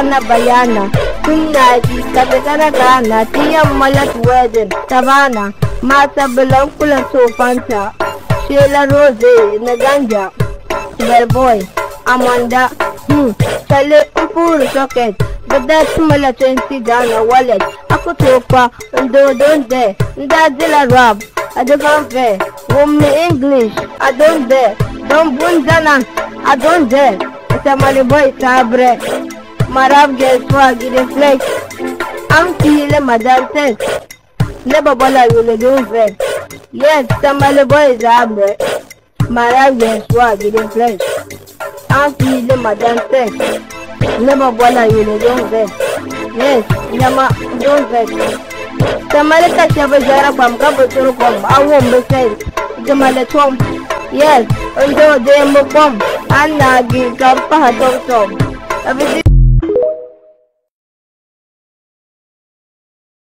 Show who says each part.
Speaker 1: Savannah Bayana. Tonight, Katakaragana, Tia Mullet Wedding, Savannah, Mata Belankula Sofanta, Sheila Rose, Naganja, Bellboy, Amanda, hmm, Sale Upuru Socket, but that's Mullet dana Wallet, Akutopa, Ndodonde, Ndadila Rab, Adekanfe, Womi English, Adonde, Don Bunzana, Adonde, Tamale Boy Sabre. Marab geswa gide flex Am file madal test Never bother you the doing flex Yes, Samali boy sabre Marab geswa gide flex Am file madal test Never bother you the doing flex Yes, Nyama doing flex Samali kashaba jara kwam kabuturu kwam Awon besel Jamale twam Yes, ndo de mo kwam Anagi kapah tom tom Everything